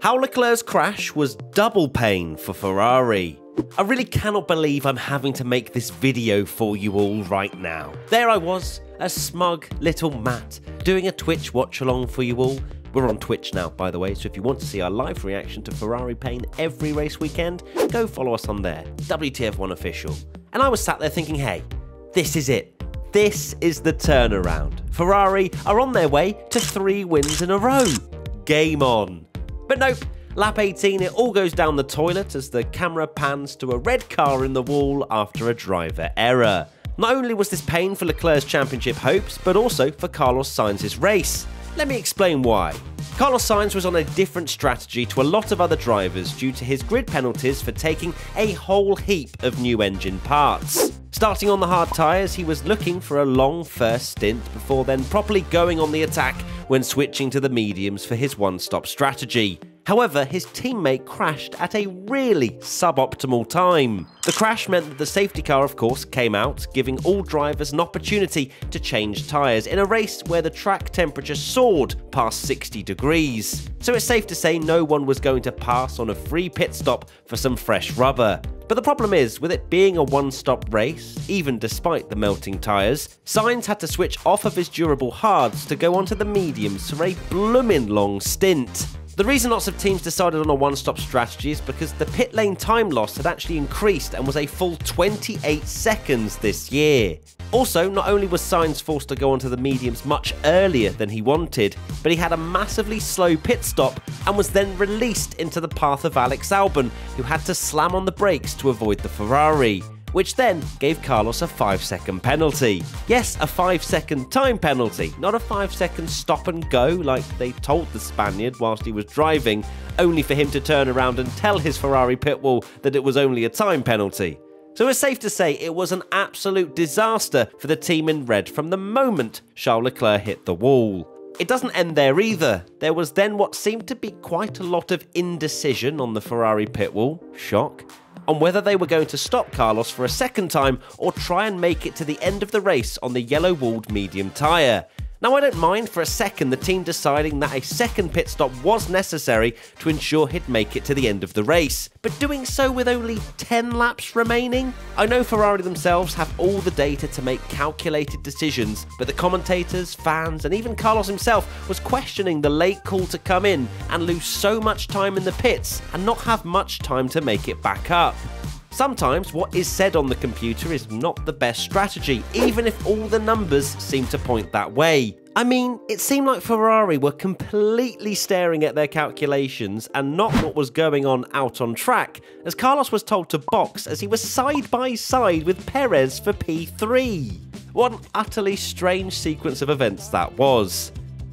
How Leclerc's crash was double pain for Ferrari. I really cannot believe I'm having to make this video for you all right now. There I was, a smug little Matt, doing a Twitch watch along for you all. We're on Twitch now, by the way, so if you want to see our live reaction to Ferrari pain every race weekend, go follow us on there, WTF1 Official. And I was sat there thinking, hey, this is it. This is the turnaround. Ferrari are on their way to three wins in a row. Game on. But nope, lap 18, it all goes down the toilet as the camera pans to a red car in the wall after a driver error. Not only was this pain for Leclerc's championship hopes, but also for Carlos Sainz's race. Let me explain why. Carlos Sainz was on a different strategy to a lot of other drivers due to his grid penalties for taking a whole heap of new engine parts. Starting on the hard tyres, he was looking for a long first stint before then properly going on the attack when switching to the mediums for his one-stop strategy. However, his teammate crashed at a really suboptimal time. The crash meant that the safety car, of course, came out, giving all drivers an opportunity to change tyres in a race where the track temperature soared past 60 degrees. So it's safe to say no one was going to pass on a free pit stop for some fresh rubber. But the problem is, with it being a one-stop race, even despite the melting tyres, Sainz had to switch off of his durable hards to go onto the mediums for a bloomin' long stint. The reason lots of teams decided on a one-stop strategy is because the pit lane time loss had actually increased and was a full 28 seconds this year. Also, not only was Sainz forced to go onto the mediums much earlier than he wanted, but he had a massively slow pit stop and was then released into the path of Alex Albon, who had to slam on the brakes to avoid the Ferrari which then gave Carlos a 5 second penalty. Yes, a 5 second time penalty, not a 5 second stop and go like they told the Spaniard whilst he was driving, only for him to turn around and tell his Ferrari pitwall that it was only a time penalty. So it's safe to say it was an absolute disaster for the team in red from the moment Charles Leclerc hit the wall. It doesn't end there either. There was then what seemed to be quite a lot of indecision on the Ferrari pitwall. Shock on whether they were going to stop Carlos for a second time or try and make it to the end of the race on the yellow walled medium tyre. Now, I don't mind for a second the team deciding that a second pit stop was necessary to ensure he'd make it to the end of the race, but doing so with only 10 laps remaining? I know Ferrari themselves have all the data to make calculated decisions, but the commentators, fans, and even Carlos himself was questioning the late call to come in and lose so much time in the pits and not have much time to make it back up. Sometimes what is said on the computer is not the best strategy, even if all the numbers seem to point that way. I mean, it seemed like Ferrari were completely staring at their calculations and not what was going on out on track, as Carlos was told to box as he was side by side with Perez for P3. What an utterly strange sequence of events that was.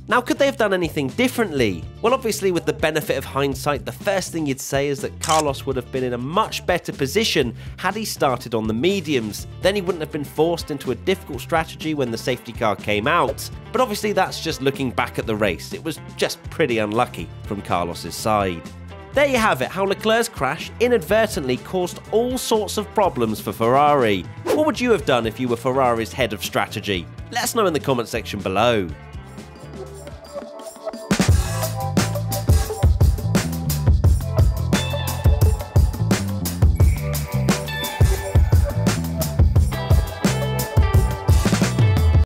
Now, could they have done anything differently? Well, obviously, with the benefit of hindsight, the first thing you'd say is that Carlos would have been in a much better position had he started on the mediums. Then he wouldn't have been forced into a difficult strategy when the safety car came out. But obviously, that's just looking back at the race. It was just pretty unlucky from Carlos's side. There you have it, how Leclerc's crash inadvertently caused all sorts of problems for Ferrari. What would you have done if you were Ferrari's head of strategy? Let us know in the comment section below.